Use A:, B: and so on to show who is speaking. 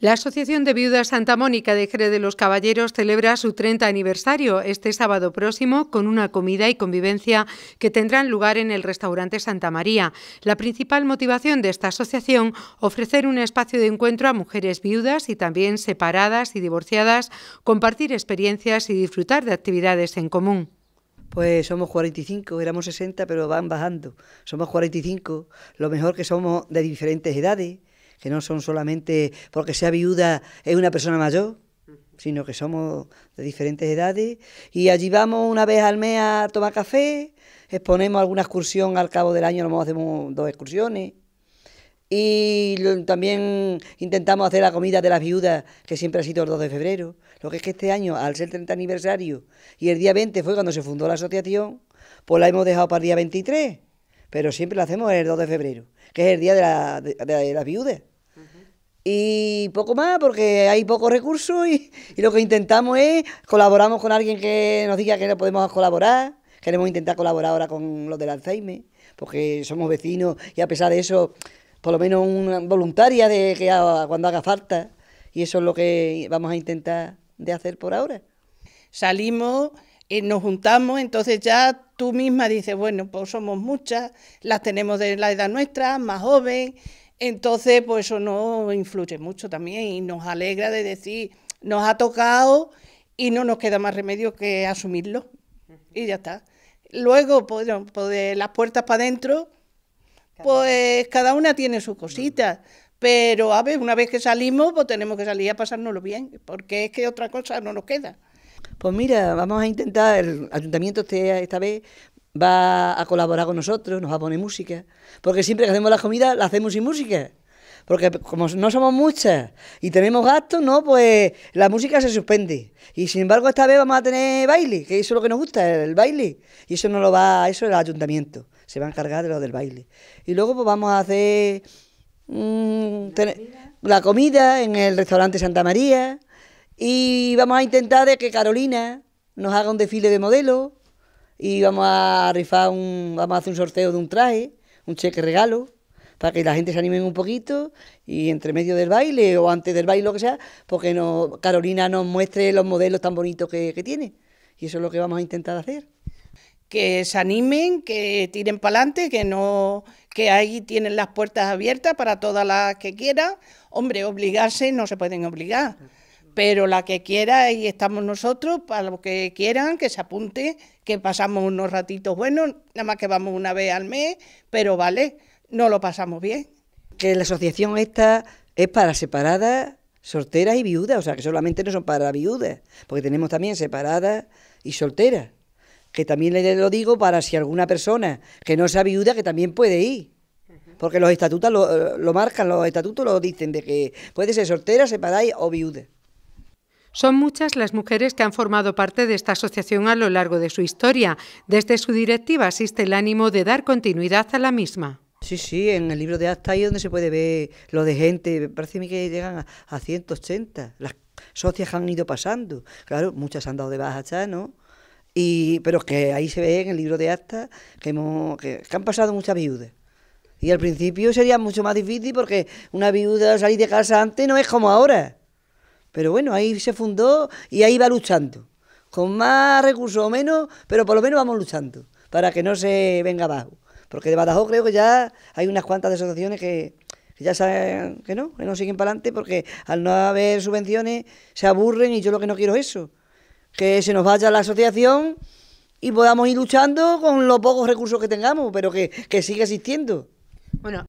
A: La Asociación de Viudas Santa Mónica de Jerez de los Caballeros celebra su 30 aniversario este sábado próximo con una comida y convivencia que tendrán lugar en el restaurante Santa María. La principal motivación de esta asociación, ofrecer un espacio de encuentro a mujeres viudas y también separadas y divorciadas, compartir experiencias y disfrutar de actividades en común.
B: Pues somos 45, éramos 60, pero van bajando. Somos 45, lo mejor que somos de diferentes edades que no son solamente porque sea viuda es una persona mayor, sino que somos de diferentes edades. Y allí vamos una vez al mes a tomar café, exponemos alguna excursión al cabo del año, lo hacemos dos excursiones. Y también intentamos hacer la comida de las viudas, que siempre ha sido el 2 de febrero. Lo que es que este año, al ser el 30 aniversario, y el día 20 fue cuando se fundó la asociación, pues la hemos dejado para el día 23, pero siempre la hacemos el 2 de febrero, que es el día de las viudas y poco más porque hay pocos recursos y, lo que intentamos es colaboramos con alguien que nos diga que no podemos colaborar. Queremos intentar colaborar ahora con los del Alzheimer porque somos vecinos y a pesar de eso, por lo menos una voluntaria de que cuando haga falta y eso es lo que vamos a intentar de hacer por ahora.
C: Salimos y nos juntamos, entonces ya tú misma dices, bueno, pues somos muchas, las tenemos de la edad nuestra, más joven, entonces, pues eso nos influye mucho también y nos alegra de decir, nos ha tocado y no nos queda más remedio que asumirlo. Y ya está. Luego, pues, pues las puertas para adentro, pues cada una tiene sus cositas. Pero a ver, una vez que salimos, pues tenemos que salir a pasárnoslo bien, porque es que otra cosa no nos queda.
B: Pues mira, vamos a intentar, el ayuntamiento este, esta vez va a colaborar con nosotros, nos va a poner música, porque siempre que hacemos la comida la hacemos sin música. Porque como no somos muchas y tenemos gastos, ¿no? Pues la música se suspende. Y sin embargo, esta vez vamos a tener baile, que eso es lo que nos gusta, el, baile. Y eso no lo va, eso es el ayuntamiento. Se va a encargar de lo del baile. Y luego pues vamos a hacer mm, la comida en el restaurante Santa María. Y vamos a intentar de que Carolina nos haga un desfile de modelos y vamos a rifar un, vamos a hacer un sorteo de un traje, un cheque regalo, para que la gente se anime un poquito y entre medio del baile o antes del baile, lo que sea, porque no, Carolina nos muestre los modelos tan bonitos que, tiene. Y eso es lo que vamos a intentar hacer.
C: Que se animen, que tiren para adelante, que no, que ahí tienen las puertas abiertas para todas las que quieran. Hombre, obligarse no se pueden obligar pero la que quiera, y estamos nosotros, para los que quieran, que se apunte, que pasamos unos ratitos buenos, nada más que vamos una vez al mes, pero vale, no lo pasamos bien.
B: Que la asociación esta es para separadas, solteras y viudas, o sea, que solamente no son para viudas, porque tenemos también separadas y solteras, que también le lo digo para si alguna persona que no sea viuda, que también puede ir porque los estatutos lo, lo, marcan, los estatutos lo dicen, de que puede ser soltera, separada o viuda.
A: Son muchas las mujeres que han formado parte de esta asociación a lo largo de su historia. Desde su directiva existe el ánimo de dar continuidad a la misma.
B: Sí, sí, en el libro de acta ahí donde se puede ver lo de gente, parece a que llegan a, 180. Las socias han ido pasando. Claro, muchas han dado de baja ya, ¿no? Y, pero que ahí se ve en el libro de acta que, que, han pasado muchas viudas. Y al principio sería mucho más difícil porque una viuda salir de casa antes no es como ahora. Pero bueno, ahí se fundó y ahí va luchando. Con más recursos o menos, pero por lo menos vamos luchando para que no se venga abajo. Porque de Badajoz creo que ya hay unas cuantas asociaciones que, ya saben que no, que no siguen para adelante porque al no haber subvenciones se aburren y yo lo que no quiero es eso. Que se nos vaya la asociación y podamos ir luchando con los pocos recursos que tengamos, pero que, que siga existiendo.